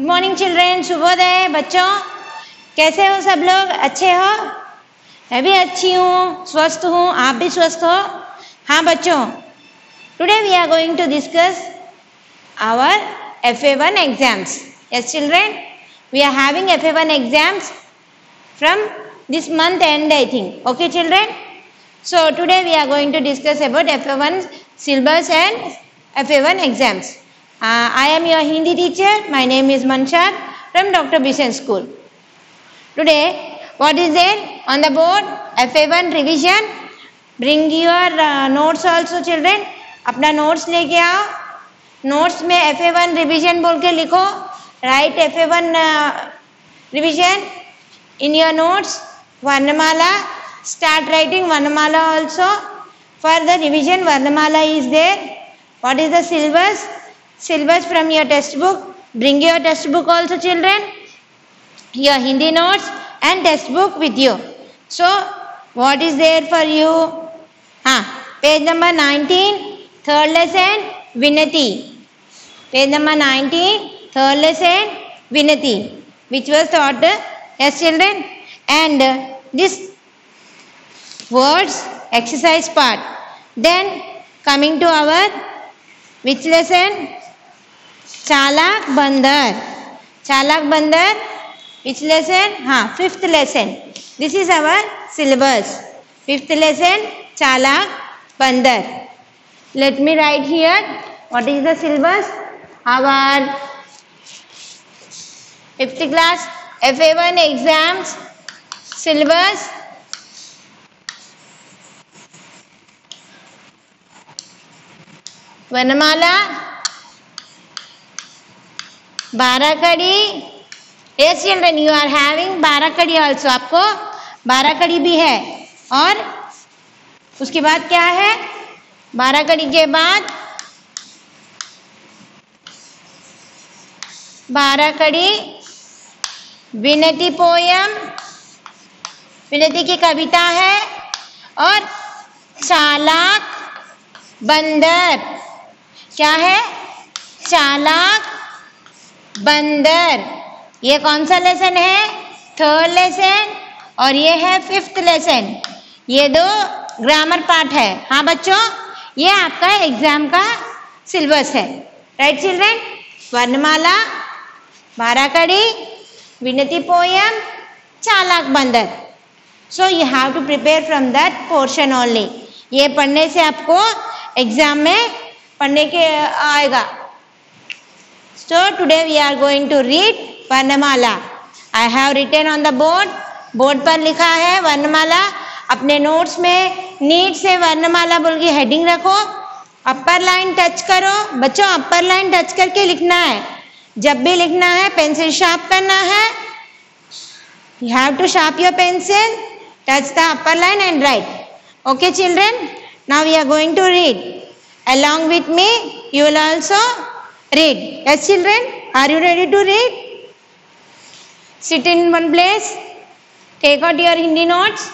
Good morning children शुभोदय बच्चों कैसे हो सब लोग अच्छे हो मैं भी अच्छी हूँ स्वस्थ हूँ आप भी स्वस्थ हो हाँ बच्चों today we are going to discuss our F A one exams yes children we are having F A one exams from this month end, I think. Okay, children? So, today we are going to discuss about FA1 syllabus and FA1 exams. Uh, I am your Hindi teacher. My name is Manshad from Dr. Bisen School. Today what is there on the board? FA1 revision. Bring your uh, notes also children. लेके आओ notes में F A one revision बोल के लिखो write F A one in your notes varnamala start writing varnamala also for the revision varnamala is there what is the syllabus syllabus from your textbook. Bring your textbook also children. Your hindi notes and textbook with you. So what is there for you? Ha page number 19 third lesson vinati. Page number 19 third lesson vinati which was taught yes children? And uh, this words exercise part. Then coming to our which lesson चालाक बंदर। चालाक बंदर पिछ lesson हाँ fifth lesson this is our syllabus fifth lesson चालाक बंदर। Let me write here what is the syllabus our fifth class F A one exams syllabus वनमाला बारह कड़ी yes children you are having बारह कड़ी ऑल्सो आपको बारह कड़ी भी है। और उसके बाद क्या है? बारह कड़ी के बाद बारह कड़ी विनती पोयम, विनती की कविता है। और चालाक बंदर, क्या है? चालाक बंदर। ये कौन सा लेसन है? थर्ड लेसन और ये है फिफ्थ लेसन ये दो ग्रामर पार्ट है। हाँ बच्चों, ये आपका एग्ज़ाम का सिलेबस है। राइट चिल्ड्रन वर्णमाला बाराकड़ी विनती पोयम चालाक बंदर। So you have to prepare from that portion only ये पढ़ने से आपको एग्ज़ाम में पढ़ने के, आएगा। So today we are going to read वर्णमाला I have written on the board board पर लिखा है वर्णमाला अपने नोट्स में नीट से वर्णमाला बोल के हेडिंग रखो। अपर लाइन टच करो। बच्चों अपर लाइन टच करके लिखना है। जब भी लिखना है पेंसिल शार्प करना है। You have to sharp your pencil, touch the upper line and write. Okay, children? Now we are going to read. Along with me, you will also read yes children are you ready to read sit in one place take out your hindi notes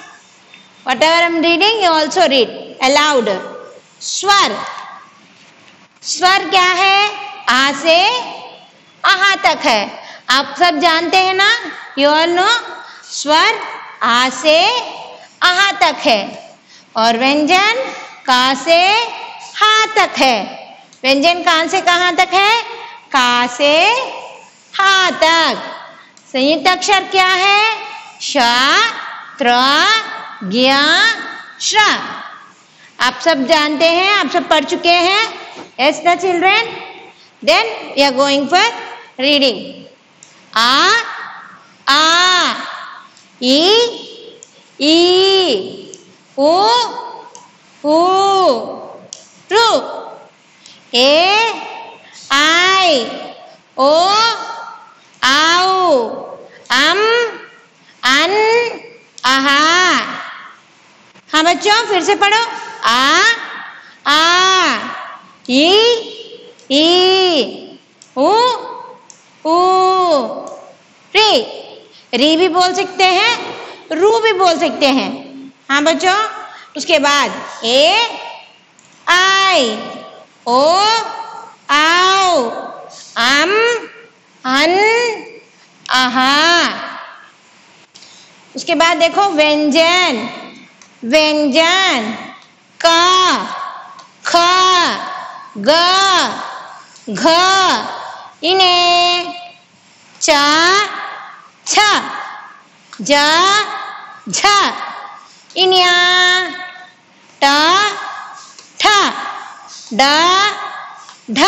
whatever i am reading you also read aloud स्वर स्वर क्या है आ से आहा तक है आप सब जानते हैं ना यू ऑल नो स्वर आ से आहा तक है और व्यंजन का से हा तक है व्यंजन कहाँ से कहाँ तक है? का से? हा तक। संयुक्त अक्षर क्या है? श, त्र, ज्ञ श्र आप सब जानते हैं, आप सब पढ़ चुके हैं। Yes the children then we are going for reading आ आ, ई ई, उ उ रू ए आई ओ आओ अम अन आहा हाँ बच्चों, फिर से पढ़ो। आ आ, ई ई, उ ऊ री। री भी बोल सकते हैं, रू भी बोल सकते हैं। हाँ बच्चों, उसके बाद ए, आई। ओ आओ अम अन आहा उसके बाद देखो व्यंजन व्यंजन, क, ख, ग, घ इन्हें च, छ, ज, झ, इन्या, ट, ठ। ड ढ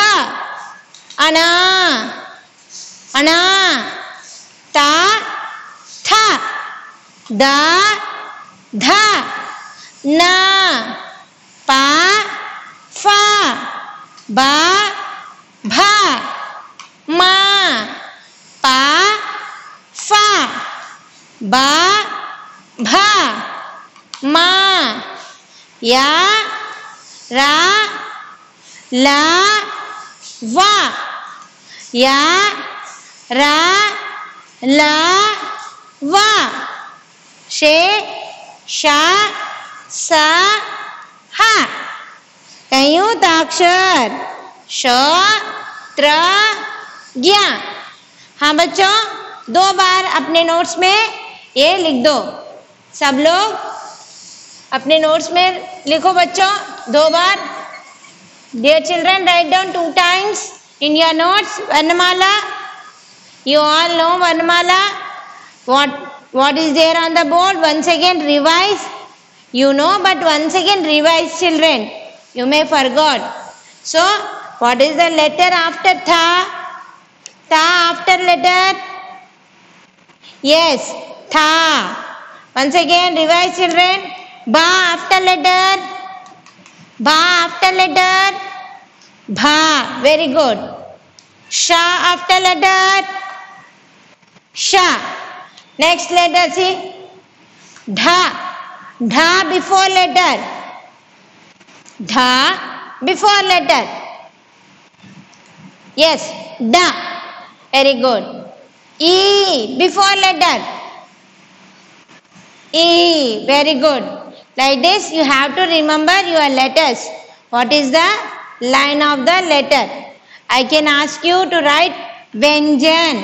अना अना, ता, था, द, ध, न, पा, फा, बा, भा, मा, पा, फा, बा, भा, मा, या, रा ला, वा, या, रा, ला, वा, शे, शा, सा, हा। संयुक्ताक्षर श, त्र ज्ञा हाँ बच्चों, दो बार अपने नोट्स में ये लिख दो। सब लोग अपने नोट्स में लिखो बच्चों, दो बार। Dear children, write down two times in your notes Varnamala. You all know Varnamala. What, what is there on the board? Once again revise. You know, but once again revise children. You may forgot. So, what is the letter after tha? Tha after letter? Yes, tha. Once again revise children. Ba after letter? Ba after letter Bha. Very good. Sha after letter. Sha. Next letter see. Dha. Dha before letter. Dha before letter. Yes. Da. Very good. E before letter. E. Very good. Like this you have to remember your letters. What is the line of the letter. I can ask you to write व्यंजन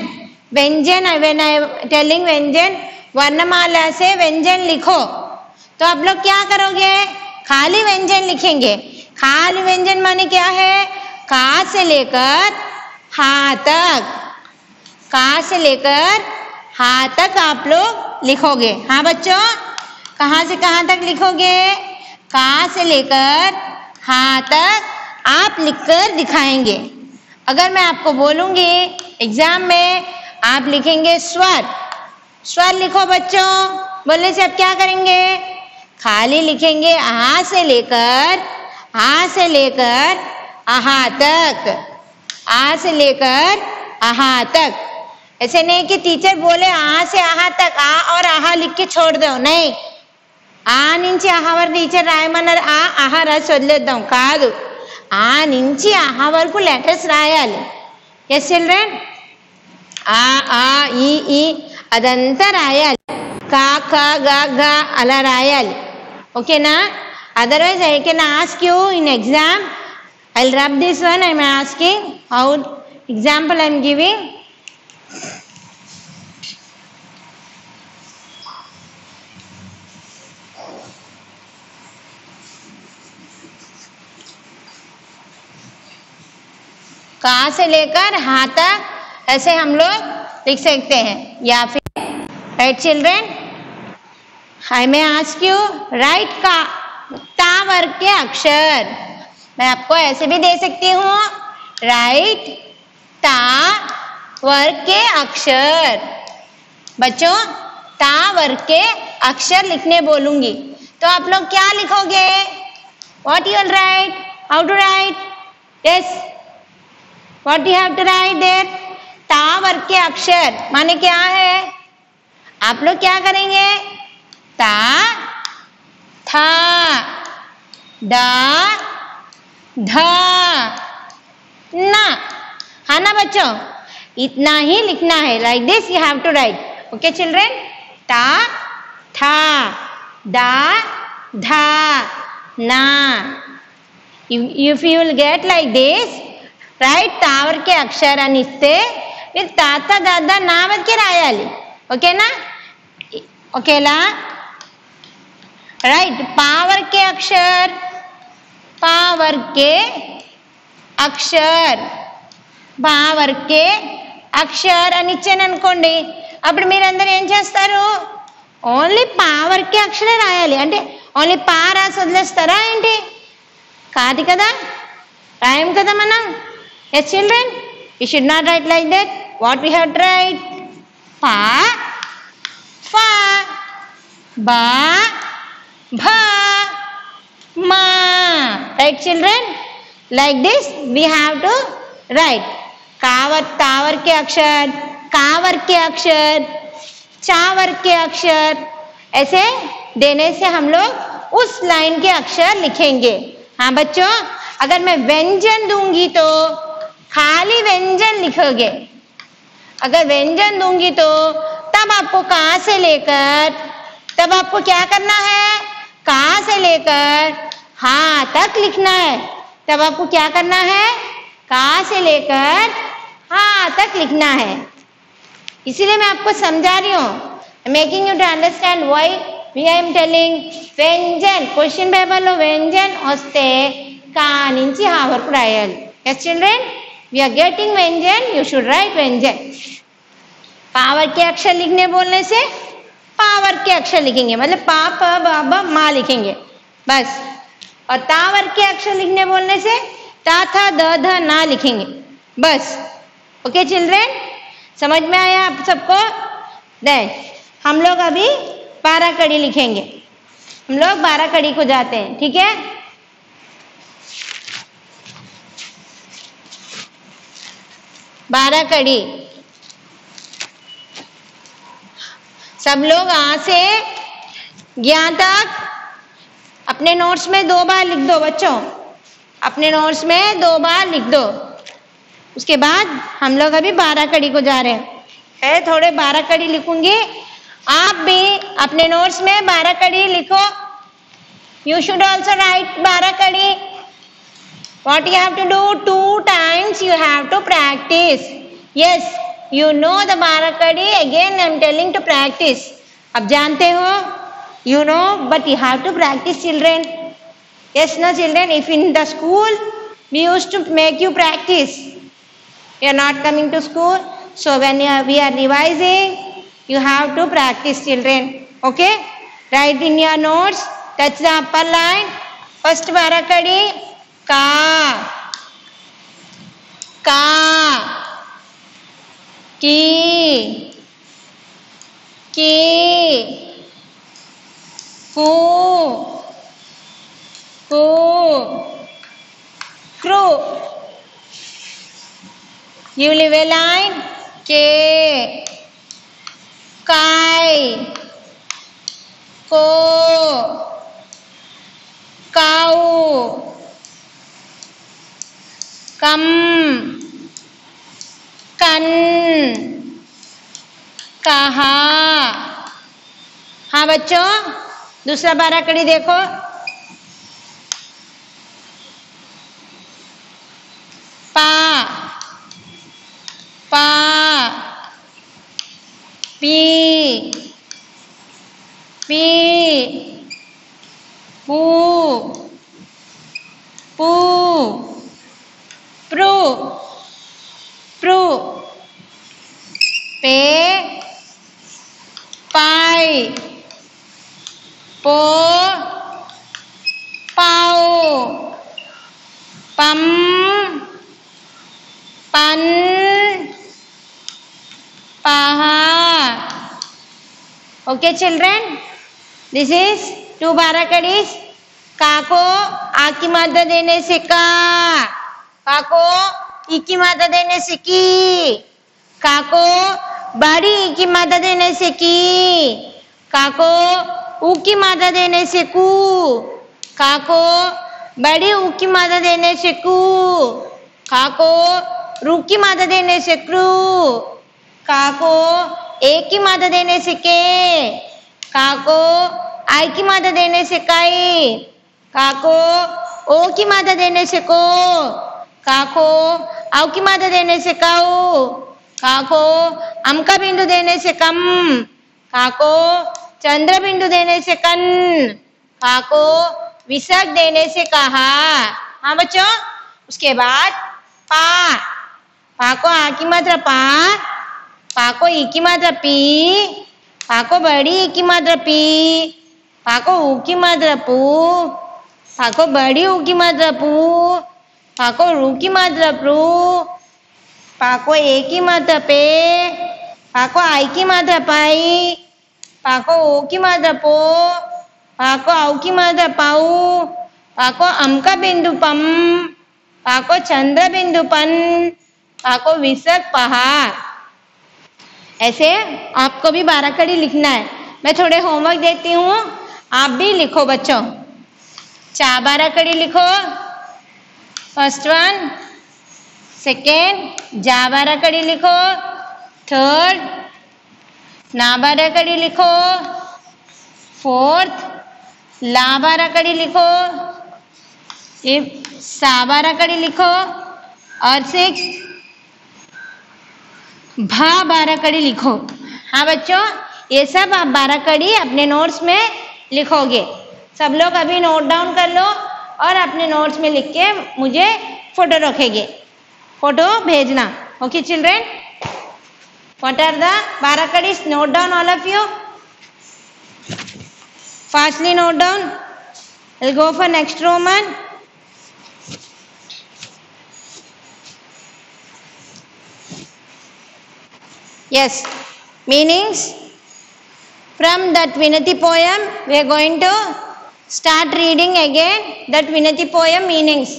व्यंजन when I telling व्यंजन वर्णमाला से व्यंजन लिखो तो आप लोग क्या करोगे खाली व्यंजन लिखेंगे खाली व्यंजन माने क्या है का से लेकर हा तक का से लेकर हा तक आप लोग लिखोगे हाँ बच्चों कहाँ से कहाँ तक लिखोगे? का से लेकर, हा तक आप लिखकर दिखाएँगे। अगर मैं आपको बोलूँगी, एग्ज़ाम में आप लिखेंगे स्वर। स्वर लिखो बच्चों, बोलने से आप क्या करेंगे? खाली लिखेंगे आ से लेकर, आ से लेकर, आहा तक। आ से लेकर, आहा तक। ऐसे नहीं कि टीचर बोले आ से आहा तक, आ और आहा लिख के छोड़ दो, नहीं। ఆ నుంచి ఆహా వరకు టీచర్ రాయమన్నారు ఆ ఆహా వదిలేద్దాం కాదు. ఆ నుంచి ఆహా వరకు లెటర్స్ రాయాలి. ఎస్ చిల్డ్రన్ ఆ ఆ ఈ ఈ అదంతా రాయాలి. కా కా గా గా అలా రాయాలి. ఓకేనా? Otherwise I can ask you in exam I rub this one I'm asking out example I'm giving कहा से लेकर हा तक, ऐसे हम लोग लिख सकते हैं। या फिर राइट चिल्ड्रन आई में आस्क यू राइट का, ता वर्ग के अक्षर। मैं आपको ऐसे भी दे सकती हूँ राइट ता वर्ग के अक्षर। बच्चों, ता वर्ग के अक्षर लिखने बोलूँगी। तो आप लोग क्या लिखोगे? What you write how to write yes what you have to write there ता के अक्षर। माने क्या है? आप लोग क्या करेंगे? ता, था दा धा, ना। हाँ ना बच्चों? इतना ही लिखना है। Like this you have to write okay children ता, था, दा, धा, ना। If you will get like this right Thawar అక్షరాన్ని అని ఇస్తే మీరు తాత దాద నావకే రాయాలి. ఓకేనా? ఓకేలా? రైట్ పావర్ కే అక్షర్. పావర్ కే అక్షర్. పావర్ కే అక్షర్ అని ఇచ్చాను అనుకోండి అప్పుడు మీరందరూ ఏం చేస్తారు? ఓన్లీ పావర్ కే అక్షరే రాయాలి. అంటే ఓన్లీ పా రాసి వదిలేస్తారా ఏంటి? కాదు కదా? రాయం కదా మనం? Yes, children? You should not write like that. What we have to write? Pa, fa, ba, bha, ma. Right, children? Like this, we have to write. Kavar, Kanwar ke akshar, kavar ke akshar, chavar ke akshar. ऐसे देने से हम लोग उस line के अक्षर लिखेंगे हाँ बच्चों अगर मैं व्यंजन दूँगी तो खाली व्यंजन लिखोगे अगर व्यंजन दूंगी तो तब आपको कहाँ से लेकर तब आपको क्या करना है कहाँ से लेकर हाँ तक लिखना है तब आपको क्या करना है कहाँ से लेकर हाँ तक लिखना है इसीलिए मैं आपको समझा रही हूँ making you to understand why we I am telling व्यंजन క్వశ్చన్ పేపర్లో వ్యంజన్ వస్తే కా నుంచి హా వరకు రాయాలి yes children we are getting व्यंजन यू शुड राइट व्यंजन पावर के अक्षर लिखने बोलने से पावर के अक्षर लिखेंगे। मतलब पा प ब माँ लिखेंगे। बस। और तावर के अक्षर लिखने बोलने से ता, था, द, ध, ना लिखेंगे। बस। ओके चिल्ड्रेन समझ में आया आप सबको? देन हम लोग अभी बारह कड़ी लिखेंगे। हम लोग बारह कड़ी को जाते हैं। ठीक है? बारह कड़ी सब लोग आ से ज्ञान तक। अपने नोट्स में दो बार लिख दो बच्चों। अपने नोट्स में दो बार लिख दो। उसके बाद हम लोग अभी बारह कड़ी को जा रहे हैं। है थोड़े बारह कड़ी लिखूँगी। आप भी अपने नोट्स में बारह कड़ी लिखो। यू शुड ऑल्सो राइट बारह कड़ी what you have to do two times you have to practice yes you know the barakadi again i'm telling to practice अब जानते हो you know but you have to practice children yes no children if in the school we used to make you practice you are not coming to school so when you are, we are revising you have to practice children okay write in your notes touch the upper line first barakadi का का, की की, कु कु, क्रू। You leave a line, के, काय, को, काऊ। कम, कन, कहा। हाँ बच्चों, दूसरा बारह कड़ी देखो। पा पा, पी पी, पू पू। प्रू प्रू पे पाई पो पाओ पम पन पहा okay children this is two barakadis का को आ मात्रा देने से का का को ई की मात्रा देने से की का को बड़ी ई की मात्रा देने से की का को ऊ की मात्रा देने से कू का को बड़ी ऊ की मात्रा देने से कू का को रू की मात्रा देने से क्रू का को एक की मात्रा देने से के आई की मात्रा देने से काई का को ओ की देने से को का को आउ की मात्रा देने से काऊ का को अम का बिंदु देने से कम का को चंद्र बिंदु देने से कन का को विसर्ग देने से कहा हाँ बच्चों उसके बाद पा पाको आ की मात्रा पा पा को ई की मात्रा पी पाको बड़ी ई की मात्रा पी पाको ऊ की मात्रा पू पा को बड़ी ऊ की मात्रा पू पा को रू की मात्रा प्रू पा को ए की मात्रा, पे। पा को आई की मात्रा, पाई। पा को ओ की मात्रा, पो। पा को आऊ की मात्रा, पाऊ। पा को अम का बिंदु पम। पा को चंद्र बिंदु पन। पा को विसर्ग पहाड़। ऐसे आपको भी बारह कड़ी लिखना है। मैं थोड़े होमवर्क देती हूँ। आप भी लिखो, बच्चों। चा बारह कड़ी लिखो। फ़र्स्ट वन सेकेंड जा बारह कड़ी लिखो थर्ड ना बारह कड़ी लिखो फोर्थ ला बारह कड़ी लिखो ये सा कड़ी लिखो और सिक्स भा बारह कड़ी लिखो हाँ बच्चों, ये सब आप बारह कड़ी अपने नोट्स में लिखोगे। सब लोग अभी नोट डाउन कर लो। और अपने नोट्स में लिख के मुझे फ़ोटो रखेंगे। फ़ोटो भेजना। Okay children what are the कड़ी note down all of you fastly note down go for next Roman yes meanings from that Vinati poem we are going to start reading again that vinati poem meanings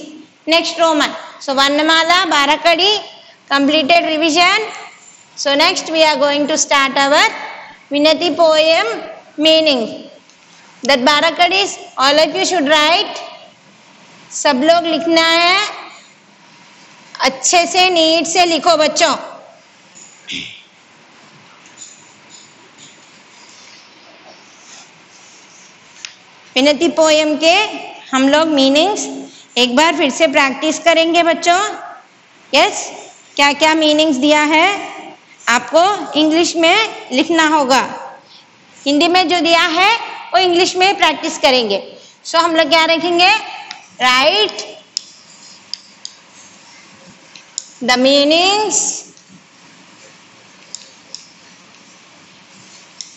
next roman so varnamala barakadi completed revision so next we are going to start our vinati poem meaning that barakadis all of you should write सब लोग लिखना है अच्छे से NEET से लिखो बच्चों विनती पोयम के हम लोग मीनिंग्स एक बार फिर से प्रैक्टिस करेंगे बच्चों। यस क्या क्या मीनिंग्स दिया है? आपको इंग्लिश में लिखना होगा। हिंदी में जो दिया है वो इंग्लिश में प्रैक्टिस करेंगे। सो so, हम लोग क्या रखेंगे? Write the meanings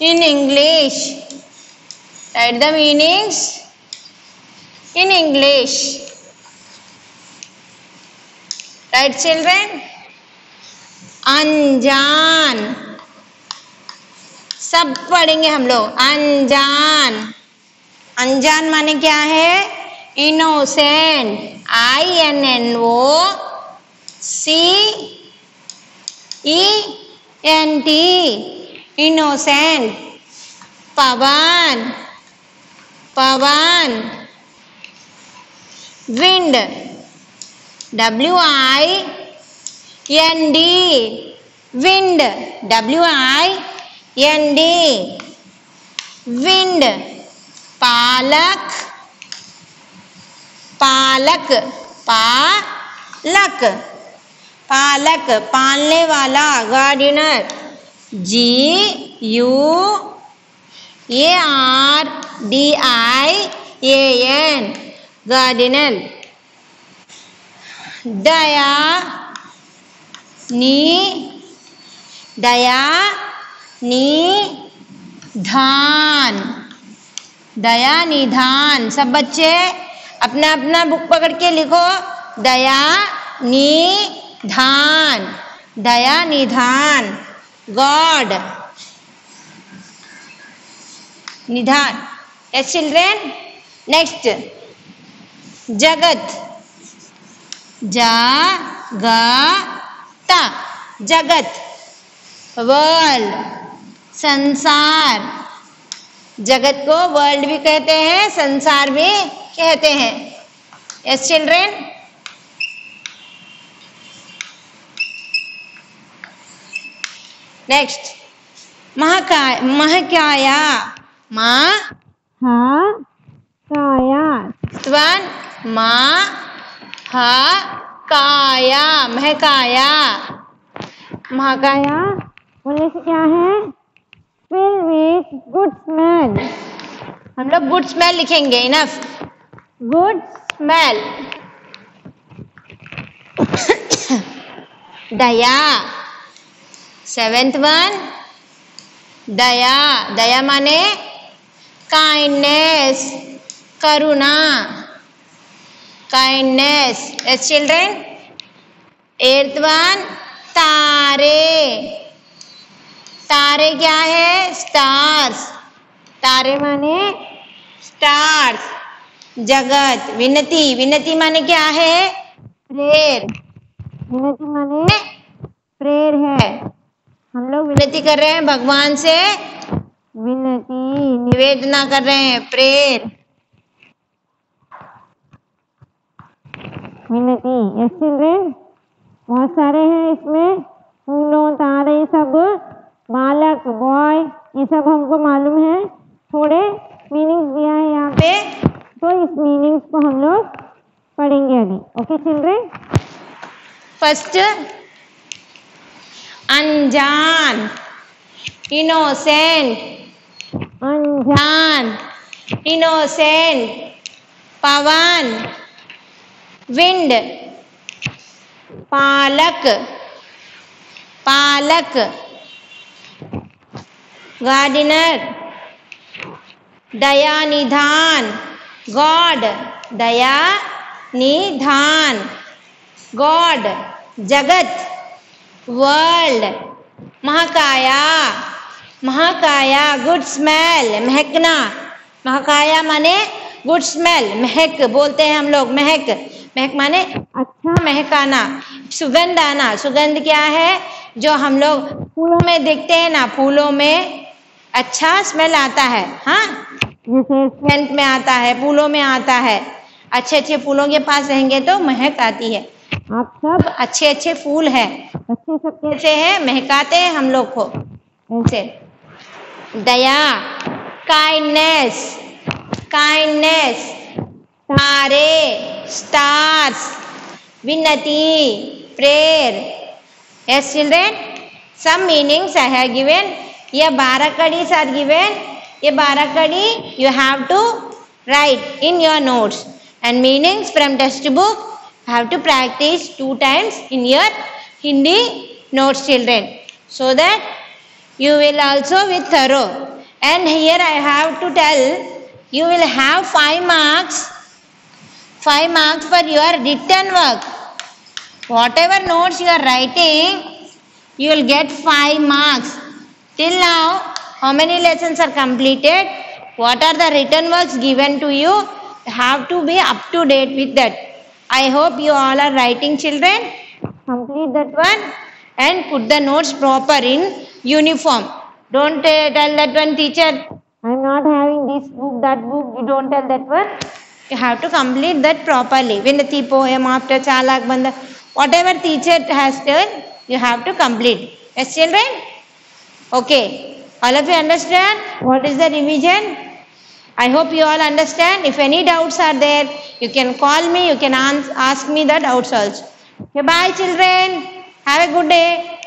in English Write the meanings in English. Right, children? अनजान सब पढ़ेंगे हम लोग। अनजान अनजान माने क्या है? Innocent I N N O C E N T innocent Pawan. Pawan. Wind W I N D wind W I N D wind पालक। पालक पालक। पालक, पालने वाला gardener G U A R D I A N guardian दया नी दया नी धान दया निधान सब बच्चे अपना अपना बुक पकड़ के लिखो। दया नी धान दया निधान गॉड निधान yes children, next. जगत जागता जगत वर्ल्ड संसार जगत को वर्ल्ड भी कहते हैं संसार भी कहते हैं. यस चिल्ड्रेन नेक्स्ट महाकाय महकाया माँ हा काया। वन माँ हा काया महकाया। महाकाया बोलने से क्या है? फिल विथ गुड स्मेल हम लोग गुड स्मेल लिखेंगे इनफ गुड स्मेल दया। सेवेंथ वन दया। दया माने काइंडनेस करुणा kindness as children eighth one तारे तारे क्या है स्टार्स तारे माने स्टार्स जगत विनती विनती माने क्या है प्रेयर विनती माने प्रेयर है हम लोग विनती कर रहे हैं भगवान से विनती निवेदना कर रहे हैं प्रेयर विनती यस चिल्ड्रेन बहुत सारे हैं इसमें। फूलों तारे सब बालक बॉय ये सब हमको मालूम है। थोड़े मीनिंग्स दिया है यहाँ पे तो इस मीनिंग्स को हम लोग पढ़ेंगे अभी। ओके चिल्ड्रेन फ़र्स्ट अनजान इनोसेंट अनजान इनोसेंट पवन विंड पालक पालक गार्डनर दया निधान गॉड दया निधान गॉड जगत वर्ल्ड महाकाया महाकाया गुड स्मेल महकना महाकाया माने गुड स्मेल महक बोलते हैं हम लोग महक महक माने अच्छा महकाना सुगंध आना सुगंध क्या है? जो हम लोग फूलों में देखते हैं ना, फूलों में अच्छा स्मेल आता है हाँ? जैसे सेंट में आता है, फूलों में आता है. अच्छे अच्छे फूलों के पास रहेंगे तो महक आती है. आप सब अच्छे अच्छे फूल है. अच्छे सब कैसे है महकाते हैं हम लोग को. ऐसे. दया काइंडनेस काइंडनेस तारे stars vinati prayer yes children some meanings i have given ye barakadis are given ye barakadi you have to write in your notes and meanings from textbook have to practice two times in your hindi notes children so that you will also be thorough and here i have to tell you will have 5 marks 5 marks for your written work. Whatever notes you are writing, you will get 5 marks. Till now, how many lessons are completed? What are the written works given to you? You have to be up to date with that. I hope you all are writing children. Complete that one and put the notes proper in uniform. Don't uh, tell that one teacher, I am not having this book, that book. You don't tell that one. You have to complete that properly. Vinati poem after Chalak Bandha. Whatever teacher has done, you have to complete. Yes, children? Okay. All of you understand what is the revision? I hope you all understand. If any doubts are there, you can call me, you can ask me the doubts also. Okay, bye children. Have a good day.